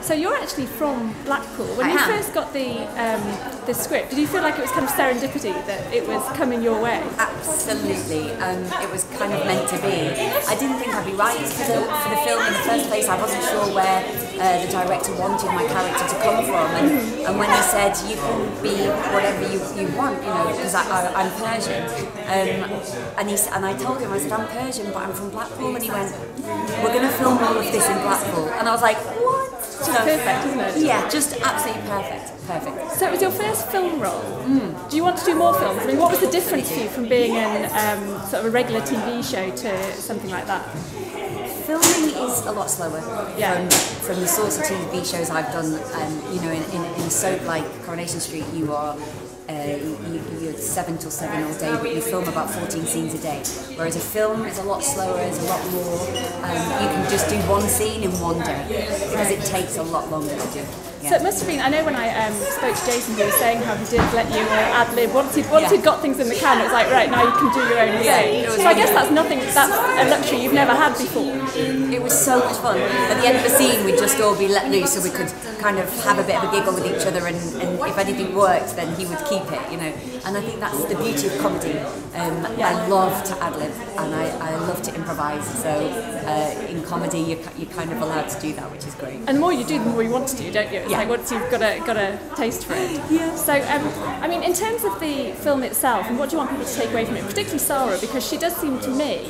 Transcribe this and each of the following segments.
So you're actually from Blackpool. When I you am. first got the um, the script, did you feel like it was kind of serendipity that it was coming your way? Absolutely, um, it was kind of meant to be. I didn't think I'd be right for the, for the film in the first place. I wasn't sure where uh, the director wanted my character to come from, and, and when he said you can be whatever you, you want, you know, because I, I'm Persian, um, and he and I told him I said I'm Persian, but I'm from Blackpool, and he went, we're going to film all of this in Blackpool, and I was like, what? You know, perfect, isn't it? Yeah, just absolutely perfect, perfect. So it was your first film role. Do you want to do more films? I mean, what was the difference for you from being in um, sort of a regular TV show to something like that? Filming is a lot slower Yeah. from, from the sorts of TV shows I've done. Um, you know, in, in, in a soap like Coronation Street, you are uh, you, you're seven till seven all day, but you film about 14 scenes a day. Whereas a film is a lot slower, it's a lot more. Um, just do one scene in one day because it takes a lot longer to do. So it must have been. I know when I um, spoke to Jason, he was saying how he did let you uh, ad lib once he once Yeah. he'd got things in the can. It was like right now you can do your own Yeah, thing. so I guess that's nothing. That's a luxury you've never had before. It was so much fun. At the end of the scene, we'd just all be let loose so we could kind of have a bit of a giggle with each other, and, and if anything worked, then he would keep it, you know. And I think that's the beauty of comedy. Um, I love to ad lib and I, I love to improvise. So uh, in comedy, you're, you're kind of allowed to do that, which is great. And the more you do, the more you want to do, don't you? It's Yeah. like once you've got a got a taste for it. Yeah. So um, I mean, in terms of the film itself, and what do you want people to take away from it, particularly Sara, because she does seem to me,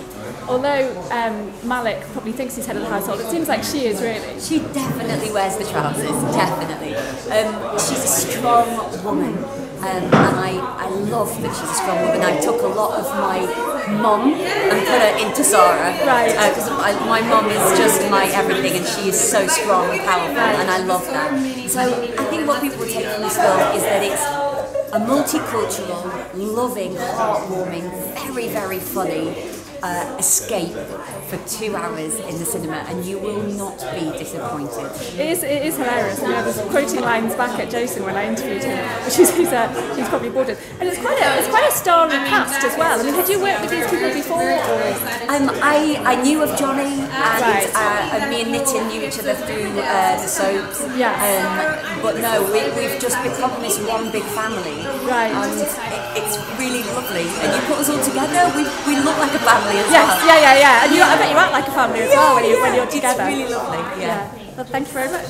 although um, Malik probably thinks he's head of the household, it seems like she is really. She definitely wears the trousers, definitely. Um, she's a strong woman, um, and I, I love that she's a strong woman. I took a lot of my mum and put her into Sara. Right. Because my mum is just my everything, and she is so strong and powerful, and I love that. So I think what people will take from this film is that it's a multicultural, loving, heartwarming, very, very funny uh, escape for two hours in the cinema, and you will not be disappointed. It is, it is hilarious. I mean, I was quoting lines back at Jason when I interviewed him, which is he's, uh, he's probably bored of. And it's quite a it's quite a starry cast as well. I mean, had you worked with these people before? Um, I, I knew of Johnny, and Right. uh, and me and Nitin knew each other through uh, the soaps. Yes. Um, but no, we, we've just become this one big family. Right. And it, it's really lovely. And you put us all together, we, we look like a family as Yes, well. yeah, yeah, yeah. And you, I bet you act like a family as well when, you, when you're It's together. really lovely. yeah. yeah. Well, thank you very much.